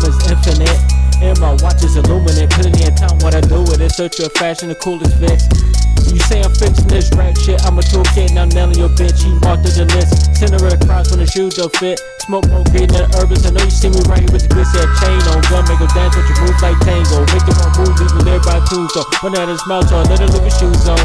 time is infinite. And my watch is illuminate. Put in time what I do with it. Search your fashion, the coolest fits. You say I'm fixing this rap shit. I'm a toolkit, now nailing your bitch. He marked to the list. Send her across when the shoes don't fit. Smoke more green than herbs. I know you see me right here with the glitzy chain on. Gun make her dance with your move like tango. Make it more move, leaving everybody tombstone. When that is mouth on, let her look at shoes on.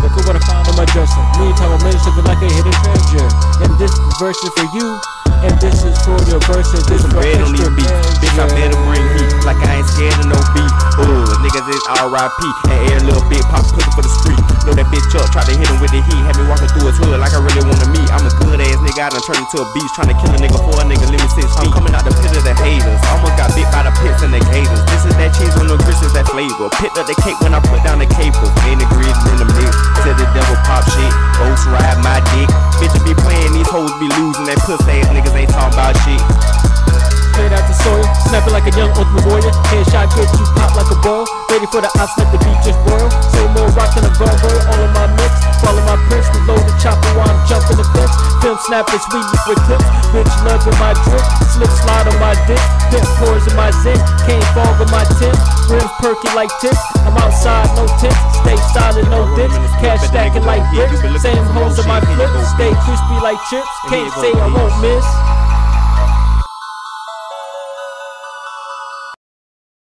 Look at what I found on my dresser. Meantime, I'm looking like a hidden treasure. And this verse is for you. And this is for your verses. This is for Red on these beats, bitch, I better bring heat. Like I ain't scared of no beef. Ooh, niggas is R.I.P. And air little bit, pop pussy for the street. Know that bitch up, try to hit him with the heat. Had me walking through his hood like I really wanna meet. I'm a good ass nigga, I done turned into a beast. Trying to kill a nigga for a nigga, let me feet. I'm coming out the pit of the haters. Almost got bit by the pits and the gators. This is that cheese on the grits, that flavor. Picked up the cake when I put down the capers. Ain't the grid talking about shit. Straight out the soil, snapping like a young ultimate warrior. Headshot gets you pop like a ball. Ready for the ops, let the beat just boil. Say more rock than a Volvo, all of my mix. Follow my prince, reload the chopper while I'm jumping the fence. Film snapping, sweet liquid clips. Bitch loving my drip, slip slide on my dick. Pimp pores in my zip, can't fog in my tip. Rims perky like tips. I'm outside, no tips. Stay solid, no dips. Cash stacking like bricks. Same hoes in my flips. Stay crispy like chips. Can't say I won't miss.